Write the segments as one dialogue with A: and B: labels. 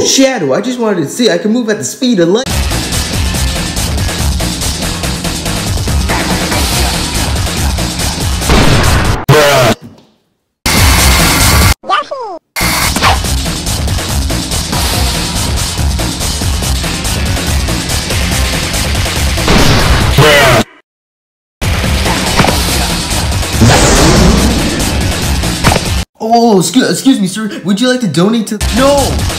A: Shadow, I just wanted to see I can move at the speed of light. Oh, excuse, excuse me, sir. Would you like to donate to? No.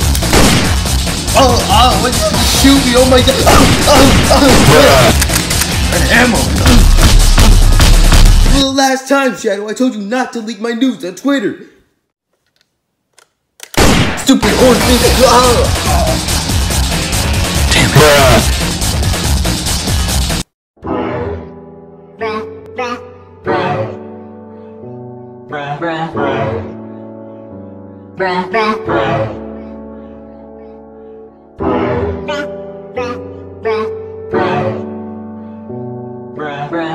A: Oh, oh, what? Shoot me, oh my god. Oh, oh, oh. An ammo. For the last time, Shadow, I told you not to leak my news on Twitter. Stupid horn thing. Oh. Damn it. Bruh, bruh, bruh, bruh. bruh.